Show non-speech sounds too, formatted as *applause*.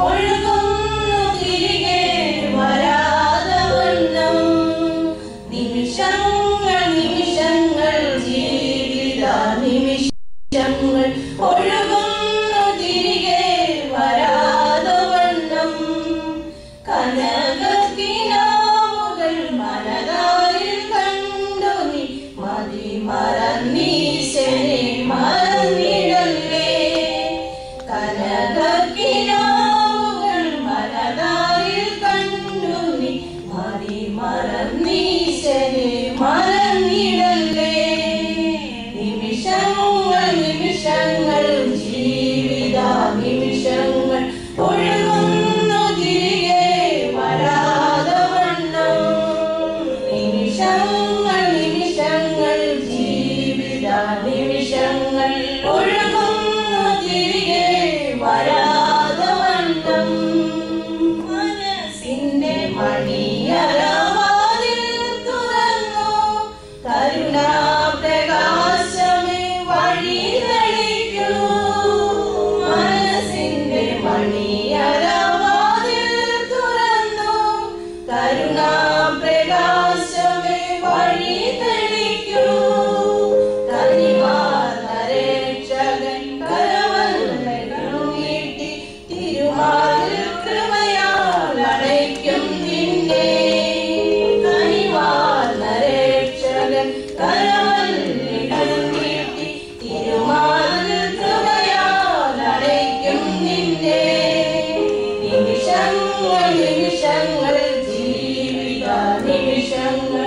我 *laughs* മറന്നീശനെ നിമിഷങ്ങൾ ജീവിത നിമിഷങ്ങൾ